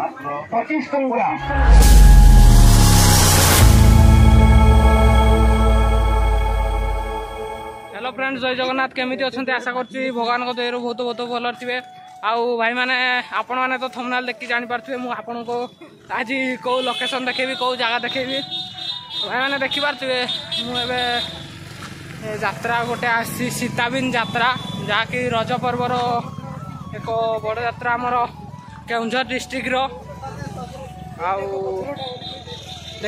মাত্র পঁচিশ hello friend জয় জগন্নাথ কেমি অনেক আশা করছি ভগবান দয়ের বহুত বহুত ভালো আসবে আউ ভাই মানে আপন মানে তো থমনাল দেখি জাঁপারে মু আপনার আজ কেউ লোকেসন দেখেবি কেউ জায়গা দেখেবি ভাই মানে দেখিপারে মু এবে যাত্রা গোটে আসছি সীতাবিন যাত্রা যা কি রজ পর্বর এক বড় যাত্রা আমার केन्दर डिस्ट्रिक्टर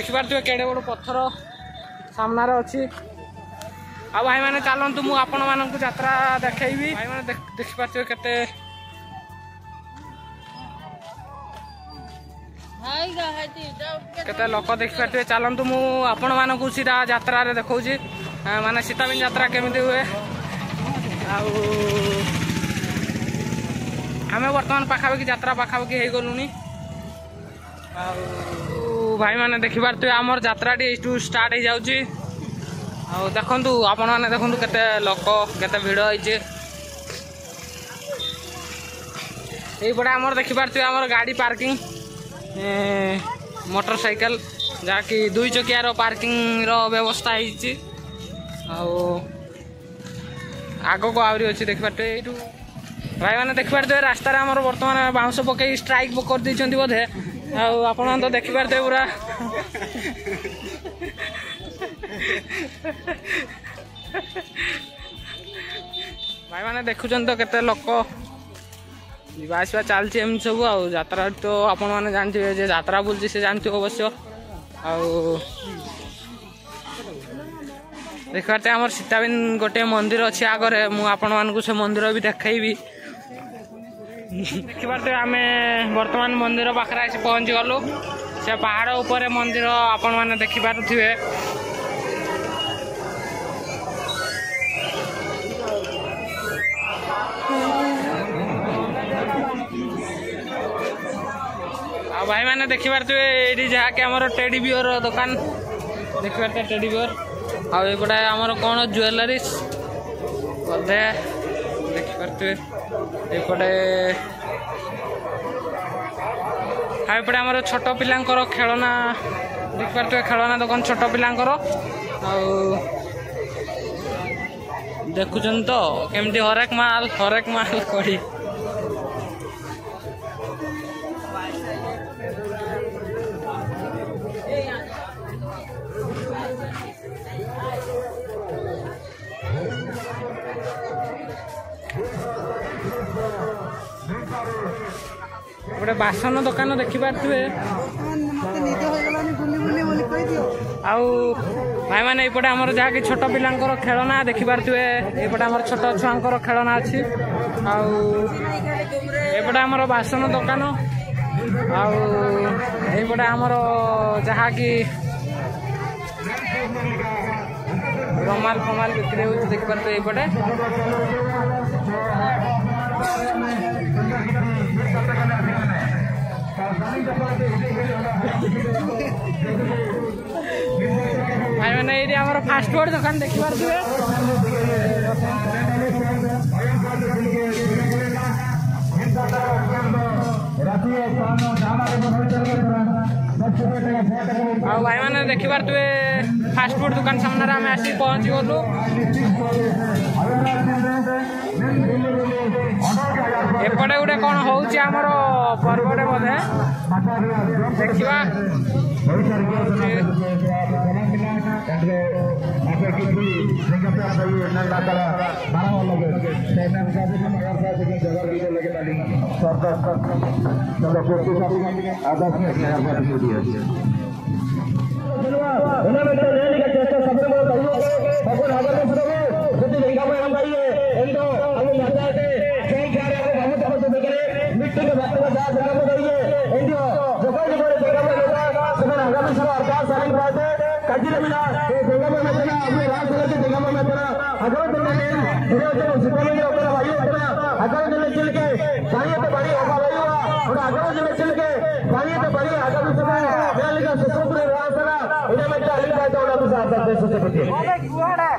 आखिपार थे कड़े पथर सामनार अच्छी भाई मैंने चलतु मु आपण मान को जरा देखी भाई मैंने देखिपार थे के कते लोक देखिपे चलत मुझे मानक सीधा जतार देखा मानने सीताबीन जत केमी हुए ଆମେ ବର୍ତ୍ତମାନ ପାଖାପାଖି ଯାତ୍ରା ପାଖାପାଖି ହେଇଗଲୁଣି ଆଉ ଭାଇମାନେ ଦେଖିପାରୁଥିବେ ଆମର ଯାତ୍ରାଟି ଏଇଠୁ ଷ୍ଟାର୍ଟ ହେଇଯାଉଛି ଆଉ ଦେଖନ୍ତୁ ଆପଣମାନେ ଦେଖନ୍ତୁ କେତେ ଲୋକ କେତେ ଭିଡ଼ ହେଇଛି ଏଇପଟେ ଆମର ଦେଖିପାରୁଥିବେ ଆମର ଗାଡ଼ି ପାର୍କିଂ ମୋଟର ସାଇକେଲ ଯାହାକି ଦୁଇ ଚକିଆର ପାର୍କିଂର ବ୍ୟବସ୍ଥା ହେଇଛି ଆଉ ଆଗକୁ ଆହୁରି ଅଛି ଦେଖିପାରୁଥିବେ ଏଇଠୁ ଭାଇମାନେ ଦେଖିପାରୁଥିବେ ରାସ୍ତାରେ ଆମର ବର୍ତ୍ତମାନ ବାଉଁଶ ପକେଇ ଷ୍ଟ୍ରାଇକ୍ କରିଦେଇଛନ୍ତି ବୋଧେ ଆଉ ଆପଣମାନେ ତ ଦେଖିପାରୁଥିବେ ପୁରା ଭାଇମାନେ ଦେଖୁଛନ୍ତି ତ କେତେ ଲୋକ ଯିବା ଆସିବା ଚାଲିଛି ଏମିତି ସବୁ ଆଉ ଯାତ୍ରା ତ ଆପଣମାନେ ଜାଣିଥିବେ ଯେ ଯାତ୍ରା ବୁଲୁଛି ସେ ଜାଣିଥିବ ଅବଶ୍ୟ ଆଉ ଦେଖିପାରୁଥିବେ ଆମର ସୀତାବିନ ଗୋଟିଏ ମନ୍ଦିର ଅଛି ଆଗରେ ମୁଁ ଆପଣମାନଙ୍କୁ ସେ ମନ୍ଦିର ବି ଦେଖାଇବି ଦେଖିପାରୁଥିବେ ଆମେ ବର୍ତ୍ତମାନ ମନ୍ଦିର ପାଖରେ ଆସି ପହଞ୍ଚିଗଲୁ ସେ ପାହାଡ଼ ଉପରେ ମନ୍ଦିର ଆପଣମାନେ ଦେଖିପାରୁଥିବେ ଆଉ ଭାଇମାନେ ଦେଖିପାରୁଥିବେ ଏଇଠି ଯାହାକି ଆମର ଟେଡି ବିଅର ଦୋକାନ ଦେଖିପାରୁଥିବେ ଟେଡି ବିଅର ଆଉ ଏପଟେ ଆମର କ'ଣ ଜୁଏଲାରିସ୍ ବୋଧେ করতে এপটে ଆଉ ଏପଟେ ଆମର ଛୋଟ ପିଲାଙ୍କର ଖେଳନା ଦେଖିପାରୁଥିବେ ଖେଳନା ଦୋକାନ ଛୋଟ ପିଲାଙ୍କର ଆଉ ଦେଖୁଛନ୍ତି ତ କେମିତି ହରେକ ମାଲ ହରେକ ମାଲ କରି ଗୋଟେ ବାସନ ଦୋକାନ ଦେଖିପାରୁଥିବେ ଆଉ ଭାଇମାନେ ଏଇପଟେ ଆମର ଯାହାକି ଛୋଟ ପିଲାଙ୍କର ଖେଳନା ଦେଖିପାରୁଥିବେ ଏପଟେ ଆମର ଛୋଟ ଛୁଆଙ୍କର ଖେଳନା ଅଛି ଆଉ ଏପଟେ ଆମର ବାସନ ଦୋକାନ ଆଉ ଏଇପଟେ ଆମର ଯାହାକି ରମାଲ ଫମାଲ ବିକ୍ରି ହେଉଛି ଦେଖିପାରୁଥିବେ ଏଇପଟେ ଭାଇମାନେ ଏଇଠି ଆମର ଫାଷ୍ଟଫୁଡ଼ ଦୋକାନ ଦେଖିପାରୁଥିବେ ଆଉ ଭାଇମାନେ ଦେଖିପାରୁଥିବେ ଫାଷ୍ଟଫୁଡ଼ ଦୋକାନ ସାମ୍ନାରେ ଆମେ ଆସିକି ପହଞ୍ଚି ଗଲୁ ଏପଟେ ଗୋଟେ କ'ଣ ହେଉଛି ଆମର ପର୍ବଟେ ବୋଧେ ଦେଖିବା सरकार ಸೂತ್ರ ಇಡಮೆ ಅಲ್ಲಿ ಸಾಧನೆ ಸೂಚಿಸುತ್ತೀವಿ